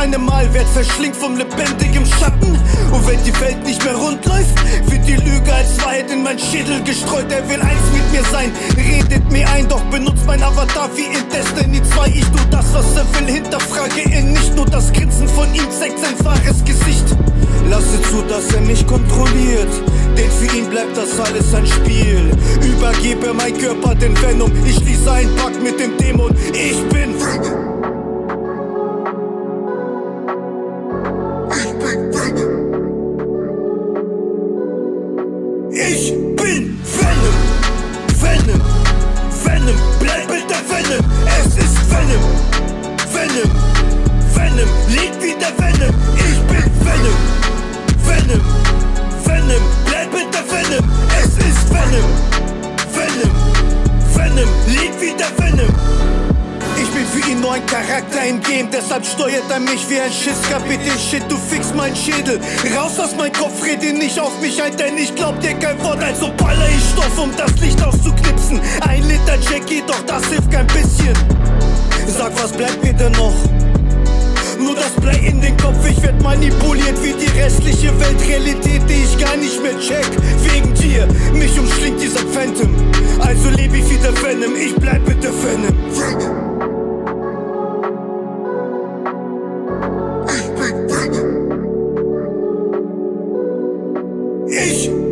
Dieses eine Mal wird verschlingt vom lebendigen Schatten. Und wenn die Welt nicht mehr rund läuft, wird die Lüge als Wahrheit in mein Schädel gestreut. Er will eins mit mir sein, redet mir ein, doch benutzt mein Avatar wie in Destiny 2. Ich tu das, was er will, hinterfrage ihn nicht. Nur das Grinsen von ihm zeigt sein wahres Gesicht. Lasse zu, dass er mich kontrolliert. Denn für ihn bleibt das alles ein Spiel. Übergebe mein Körper den Venom. Ich schließe einen Pakt mit dem Dämon. Ich bin. Bin Venom, Venom, Venom, bleib bitte Venom, es ist Venom, Venom, Venom, leg wieder Venom, ich bin Venom, Venom, Venom, bleib bitte Venom, es ist Venom, Venom, Venom, leg wieder Venom. Ein Charakter im Game, deshalb steuert er mich wie ein Schisskapitän. Shit, du fix mein Schädel. Raus aus meinem Kopf, rede nicht auf mich ein, denn ich glaub dir kein Wort. Also baller ich Stoff, um das Licht auszuknipsen. Ein Liter Jackie, doch das hilft kein bisschen. Sag, was bleibt mir denn noch? Nur das Blei in den Kopf, ich werd manipuliert wie die restliche Weltrealität, die ich gar nicht mehr check. Wegen dir, mich umschlingt dieser Phantom. Also lebe ich wieder Venom, ich. Isso!